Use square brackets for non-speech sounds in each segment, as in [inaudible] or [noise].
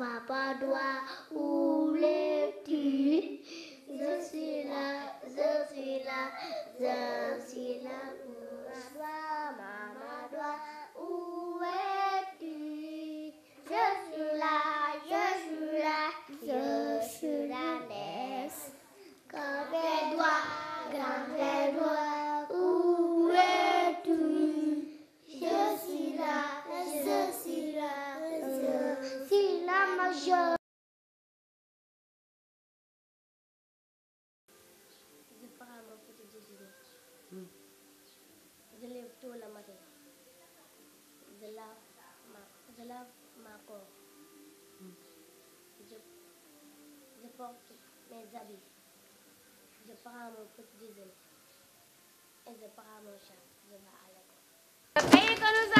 Papa doit rouler tu. Je suis là, je suis là, je suis là pour toi. Maman doit corpo. Je, je porte mes habits. Je prends mon petit déjeuner. Et je à mon chat. Je vais à l'école.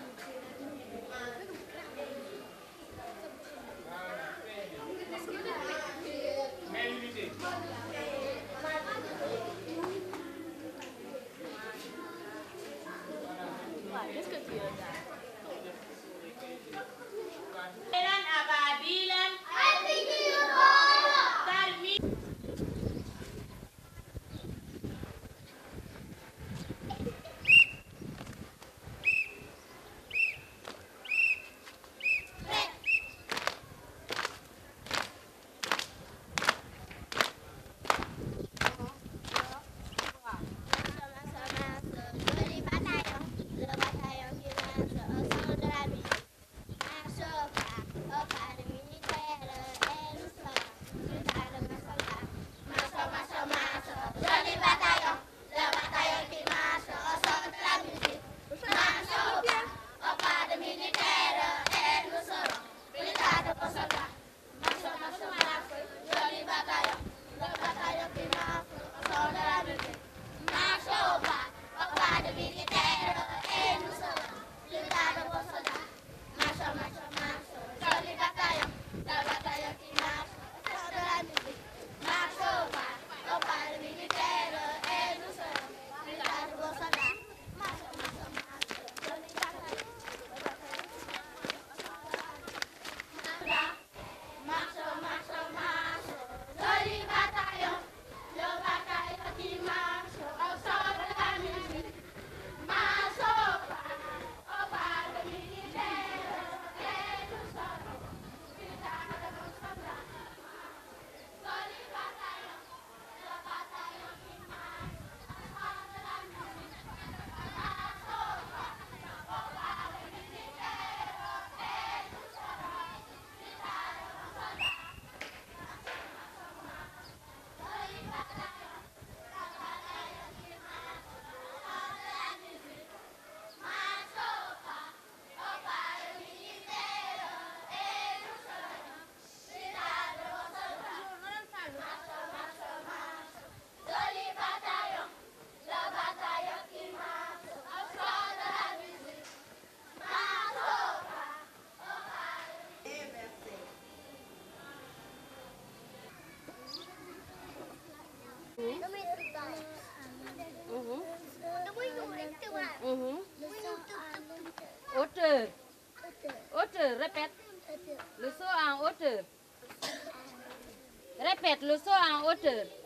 after them.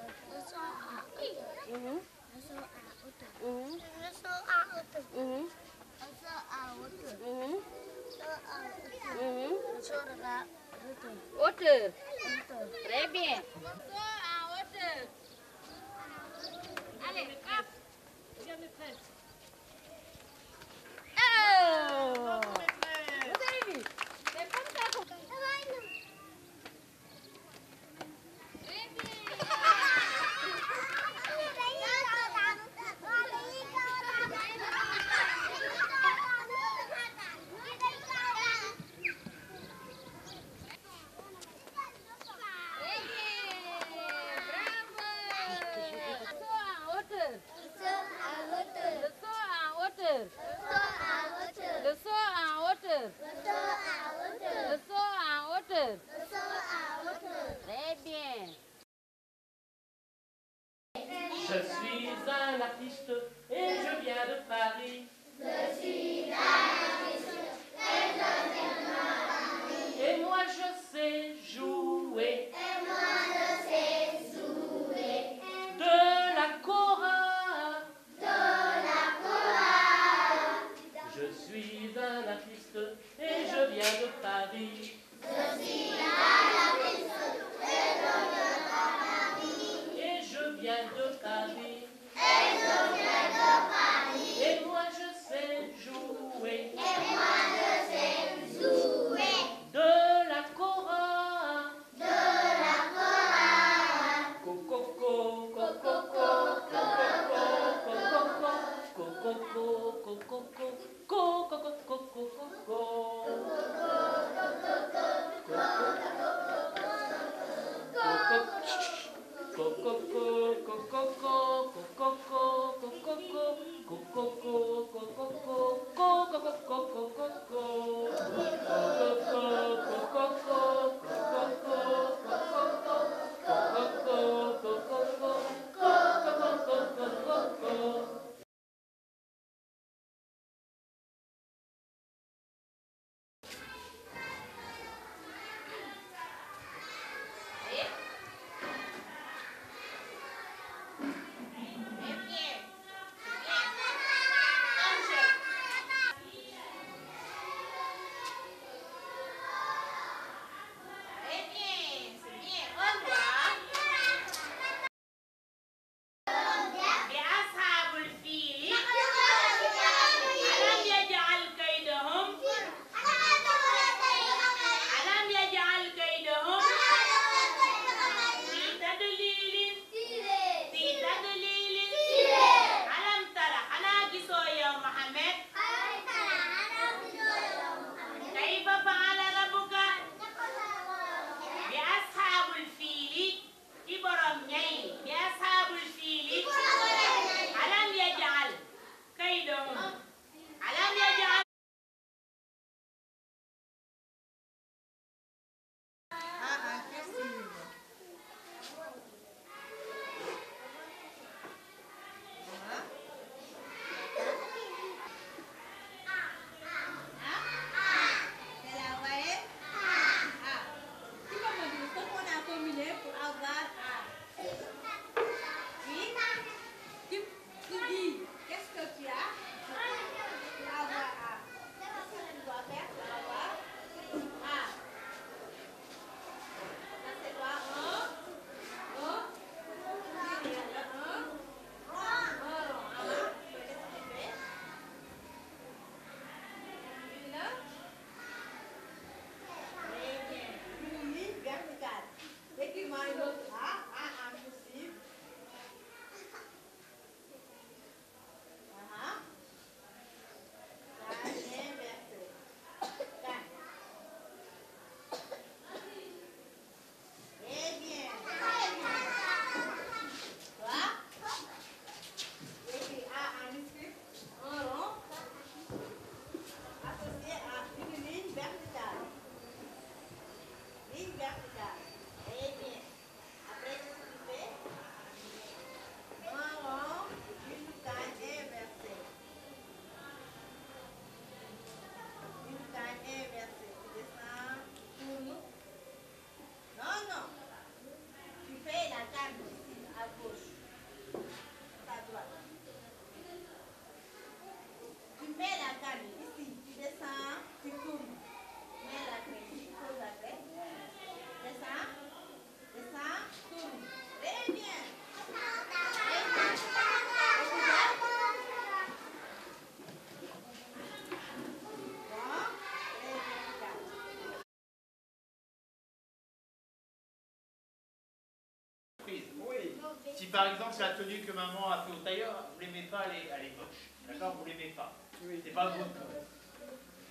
Par exemple c'est la tenue que maman a fait au tailleur, vous l'aimez pas, elle est, elle est moche. D'accord Vous l'aimez pas. C'est pas vous.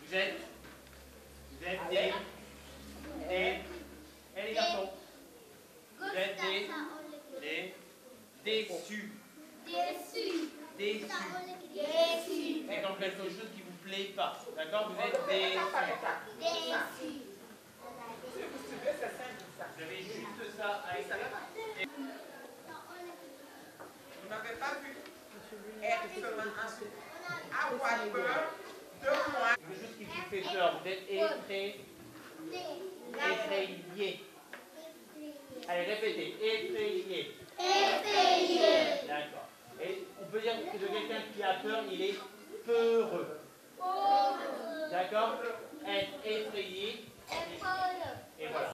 Vous êtes Vous êtes des. Des. Et les garçons Vous êtes des. Des. Déçus. Déçu. Déçus. Déçu. C'est quand quelque chose qui vous plaît pas. D'accord Vous êtes déçus. Déçu. Vous avez juste ça à écrire. Vous n'avez pas vu être seulement un avoir peur de moi. Quelque chose qui vous fait peur. Vous êtes effrayé. Effrayé. Allez, répétez. Effrayé. Effrayé. D'accord. Et on peut dire que de quelqu'un qui a peur, il est peureux. D'accord Être effrayé. Et voilà.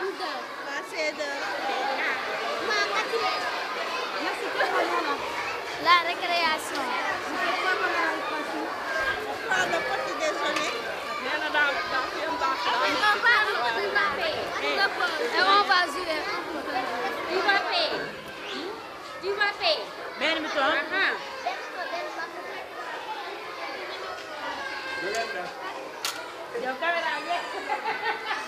Varda. Vaseda. Manga direita. Nasce que banana. La recreação. O que é banana de pachu? Fala português também. Nena da da filha da. É uma vazia. E vai pé. E. Bem, então. Aham. Eu quero [laughs]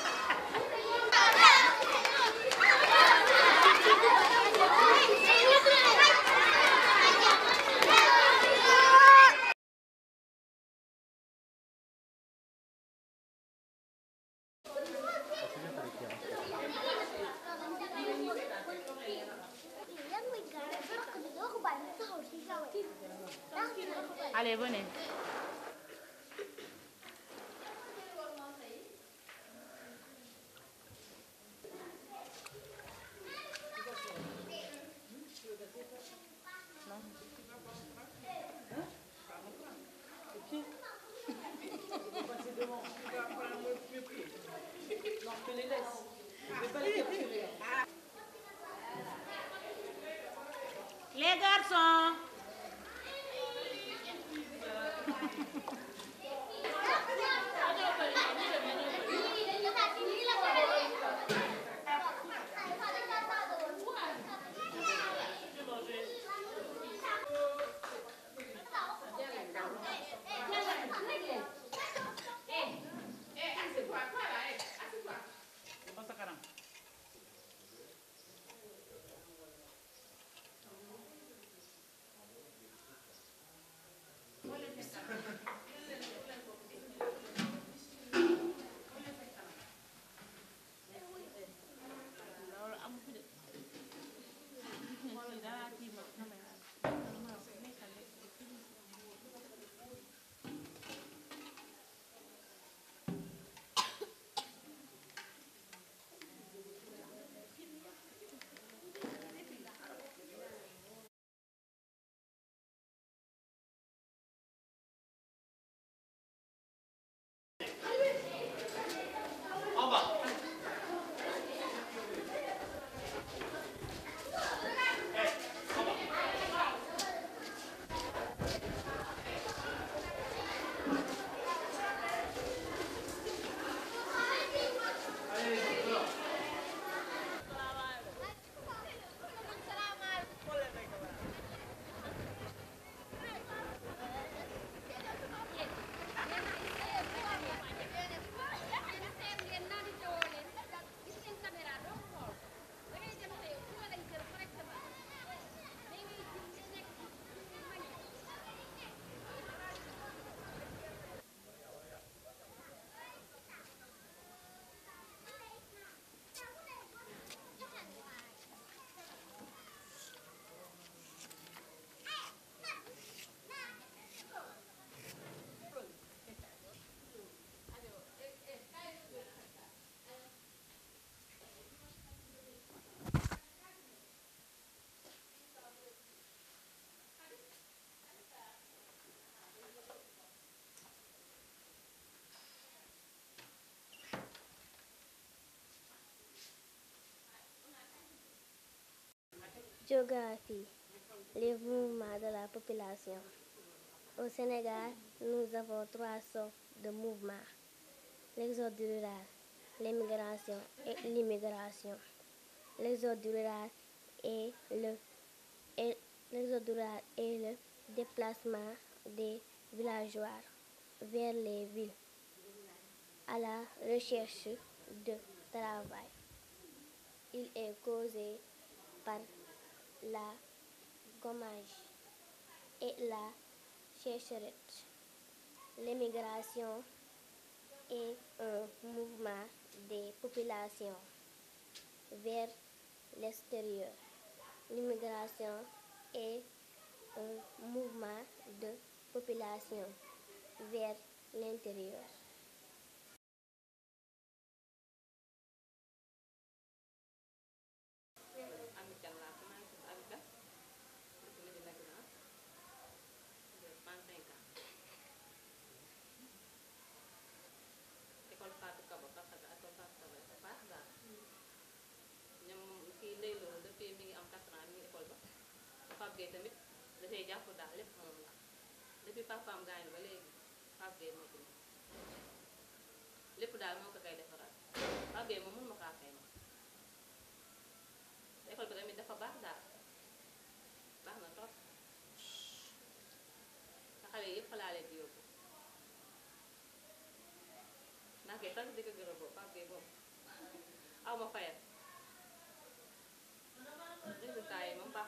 Géographie. Les mouvements de la population. Au Sénégal, nous avons trois sortes de mouvements. L'exode rural, l'émigration et l'immigration. L'exode est le, rural est le déplacement des villageois vers les villes à la recherche de travail. Il est causé par la gommage et la sécheresse. L'émigration est un mouvement des populations vers l'extérieur. L'immigration est un mouvement de population vers l'intérieur. dami mo kakaila ko rin. Abi mo mo makakain mo. Ay ko kami da kabada. Ba mo to. Nakaliyo pala le diyo ko. Nakita ko di ko gero pa abi mo. Aw mo kaya. Dito tayo mo pa.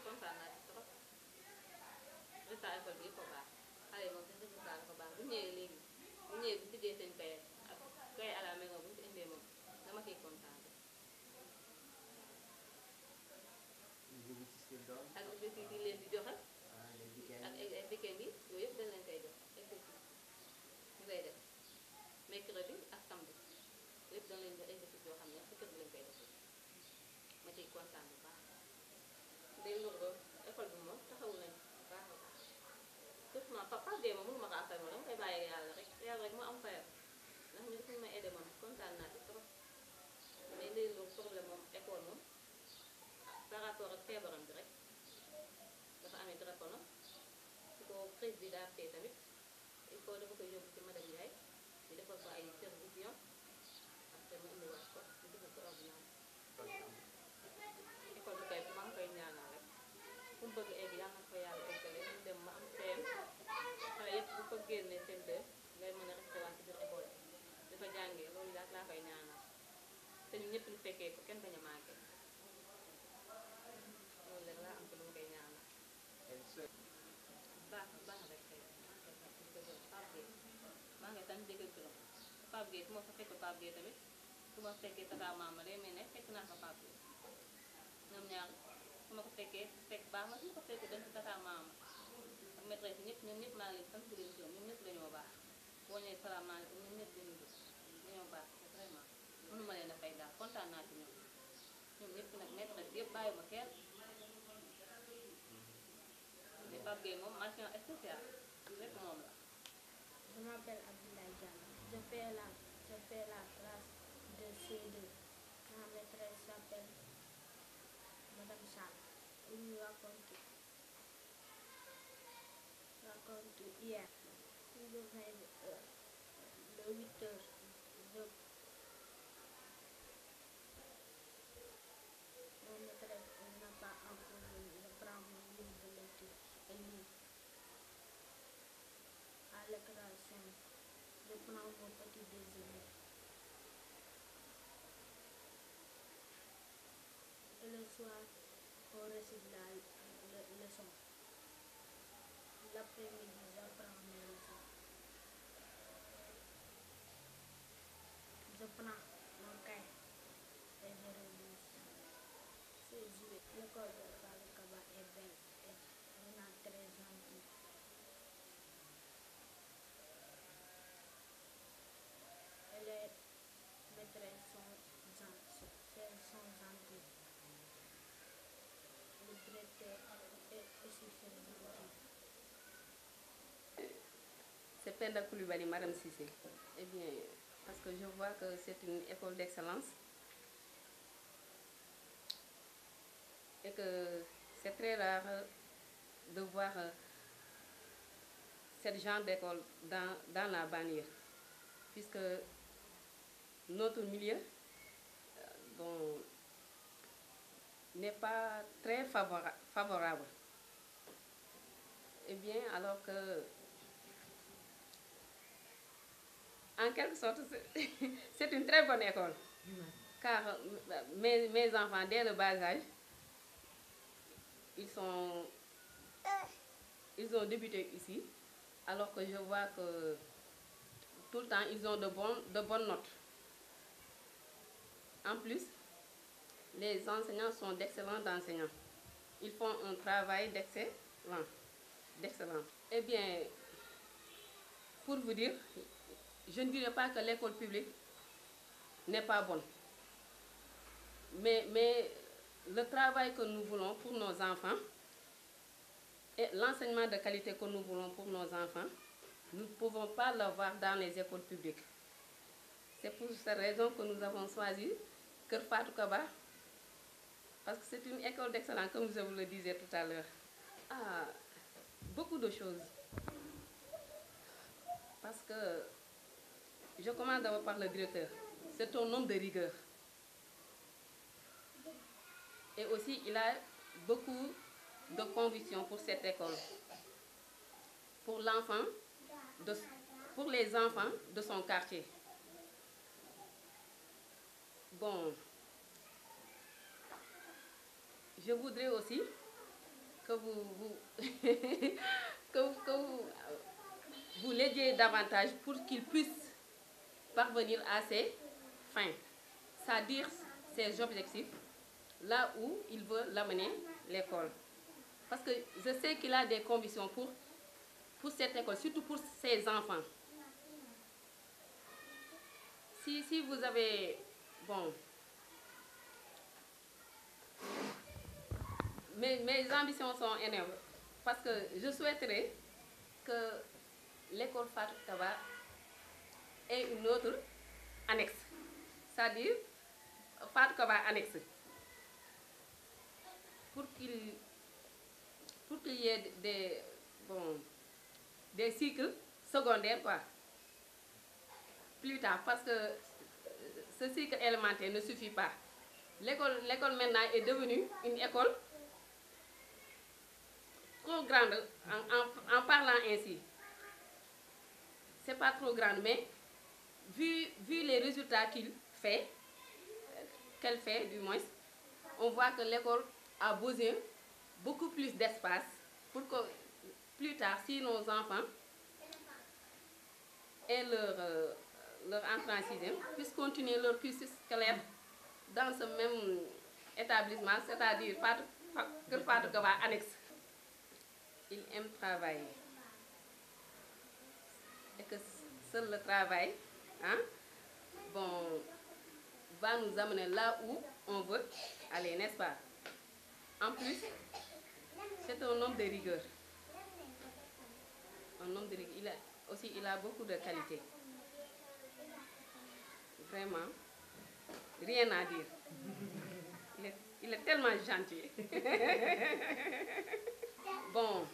Kung sana to. Dito tayo ko di ko ba. Ak objectif yi leen di joxe ak? Ay weekend yi yooyu yëpp dañ leen koy jox. Exercice ñu koy def. Mercredi ak samedi. Lépp dañ leen jox exercice yoo xam ne ci kër lañ koy def ma ciy kontaan bu baax. Day loolu école bi moom taxawu nañ baax a baax. Surtout ma papa Gueye moom mënuma ko fay moom dama koy bàyyi yàlla rek. Yàlla rek moo am fayam. Ndax ñu dafa ma aidé moom kontaan naa mais day problème moom école moom par ak feebaram bi rek dafa amee drépano su ko daa fee tamit il faut dafa koy yóbbu ci madame Ndiaye ñu defal ko ay perfusion après ma indiwaat ko ñu defal ko ordonnance. École bi kay maa ngi koy ñaanal rek fu mu bëgg egg yàlla na ko yàlla eggale mu dem ma am seen xale yëpp bu ko génnee seen dër ngay mën a resté waat ci biir école bi dafa jàngee loolu daal laa koy ñaanal te ñun ñëpp fekkee a manqué. Maa ngi di ko gërëm Pape fu ma fa fekk Pape Gueye tamit su ma fekkee tata maama naa fa Pape ñaar su ko fekkee fekk baax ma su ma ko fekkee dem ci tata maama. Ak maîtresse ñëpp ñoom ñëpp maa ngi leen sant di leen gërëm ñoom ñëpp dañoo baax. Boo ñëwee salaamaaleykum ñoom ñëpp dañoo vraiment mënu ma leen a fay daal kontaan naa ci ñoom ñoom ñëpp nag maîtresse yëpp bàyyi ma kenn mais Pape Gueye moom mention spéciale lépp moom la Je m'appelle Abdoulaye Diallo. Je fais la, je fais la classe de C2. Ma maîtresse s'appelle Madame Charles. Elle nous raconte, raconte hier. Nous devons le 8 heures. lekarasyon dia pun aku lupa tidur sini lesua hore siblal leso la premi di zaprame leso zapna makai Thank you. Penda Koulibaly, Madame Cissé. Eh bien, parce que je vois que c'est une école d'excellence et que c'est très rare de voir euh, ce genre d'école dans, dans la banlieue, puisque notre milieu euh, n'est pas très favora- favorable. Eh bien, alors que, en quelque sorte, [laughs] c'est- une très bonne école. Car euh, mes, enfants, dès le bas âge, ils, sont, ils ont débuté ici, alors que je vois que tout le temps, ils ont de, bonnes notes. En plus, les enseignants sont d'excellents enseignants. Ils font un travail d'excellent. Eh bien, pour vous dire, je ne dirais pas que l'école publique n'est pas bonne. Mais, mais le travail que nous voulons pour nos enfants et l'enseignement de qualité que nous voulons pour nos enfants, nous ne pouvons pas l'avoir dans les écoles publiques. C'est pour cette raison que nous avons choisi Kerfatou Kaba, parce que c'est une école d'excellence, comme je vous le disais tout à l'heure. Ah, beaucoup de choses. Parce que je commence d'abord par le directeur. C'est un homme de rigueur. Et aussi, il a beaucoup de conviction pour cette école. Pour l'enfant, pour les enfants de son quartier. Bon, je voudrais aussi que vous, vous [laughs] que, vous- que vous, euh, vous l'aidiez davantage pour qu'il puisse parvenir à ses fins, c'est-à-dire ses objectifs, là où il veut l'amener l'école. Parce que je sais qu'il a des convictions pour, pour cette école, surtout pour ses enfants. Si, si vous avez, bon, mes, mes ambitions sont énormes parce que je souhaiterais que l'école Fatou Ait une autre annexe, c'est-à-dire Fatou Kaba annexe, pour qu'il pour qu'il y ait des, bon, des cycles secondaires quoi, plus tard parce que euh, ce cycle élémentaire ne suffit pas. L'école l'école maintenant est devenue une école trop grande en- en parlant ainsi. C'est pas trop grande, mais vu, vu les résultats qu'il fait, qu'elle fait du moins, on voit que l'école a besoin beaucoup plus d'espace pour que plus tard, si nos enfants et leur, euh, leur entrée puissent continuer leur cursus scolaire dans ce même établissement, c'est-à-dire Kër Fatou Kaba annexe. Il aime travailler. Et que seul le travail hein, bon, va nous amener là où on veut aller, n'est-ce pas? En plus, c'est un homme de rigueur. Un homme de rigueur. Il a, aussi, il a beaucoup de qualités. Vraiment, rien à dire. Il est, il est tellement gentil. [laughs] bon,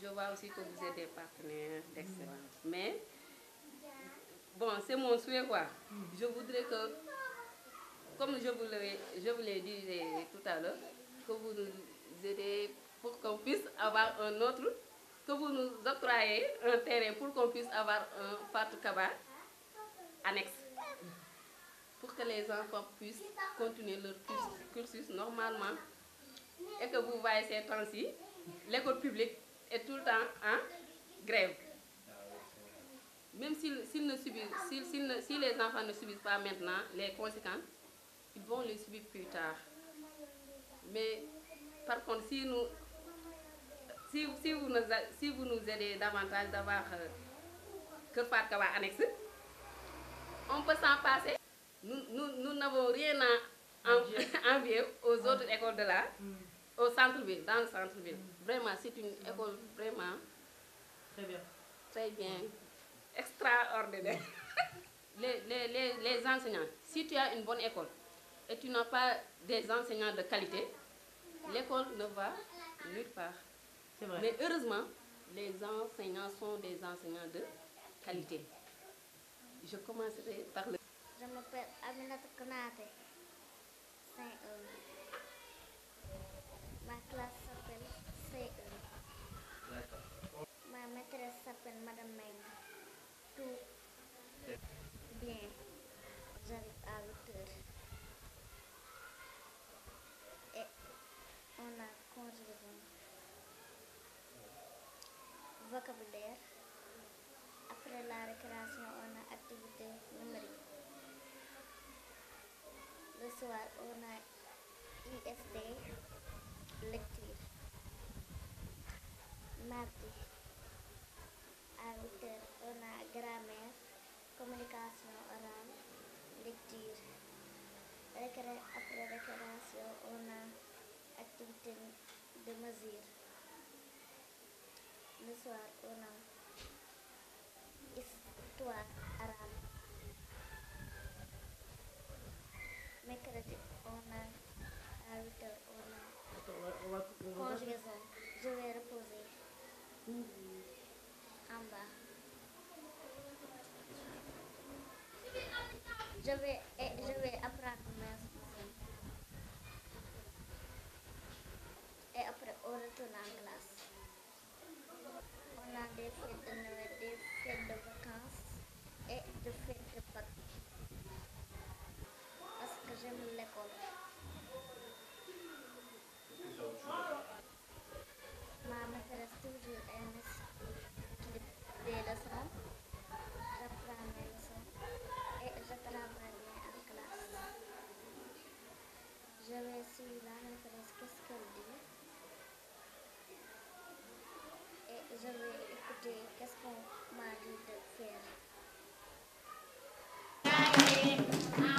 je vois aussi que vous êtes des partenaires d'excellence. Mais, c'est mon souhait, quoi. Je voudrais que comme je vous l'ai je vous l'ai dit euh, tout à l'heure, que vous nous aidez pour qu'on puisse avoir un autre, que vous nous octroyez un terrain pour qu'on puisse avoir un Fatou annexe. Pour que les enfants puissent continuer leur cursus normalement. Et que vous voyez ces temps-ci, l'école publique est tout le temps en grève. Même s'ils ne subissent, si les enfants ne subissent pas maintenant les conséquences, ils vont les subir plus tard. Mais par contre, si nous, si, si vous, nous, a- si vous nous aidez davantage d'avoir euh, que Fatou Kaba annexe, on peut s'en passer. Nous n'avons rien à en- envier aux autres écoles de là, au centre-ville, dans le centre-ville. Vraiment, c'est une école vraiment Très bien. très bien, extraordinaire. les, les, les, les enseignants, si tu as une bonne école et tu n'as pas des enseignants de qualité, l'école ne va nulle part. C'est vrai. Mais heureusement, les enseignants sont des enseignants de qualité. Je commencerai par le... Je m'appelle Aminata Konate. 5 Ma classe s'appelle C1. D'accord. Ma maîtresse s'appelle Madame Meng. Tout bien. J'arrive à 8 heures. Et on a. Après la récréation, on a activité. Le soir, on a IST, lecture. Mardi, 8 heures, grammaire, communication orale, lecture. Récré- après récréation, on a activité de mesure. Le soir, on a histoire arabe. Mercredi, on a à 8 heures, on a conjugaison. Je vais reposer en bas. Je vais, je vais apprendre mes. Et après, on retourne en. Zullen de.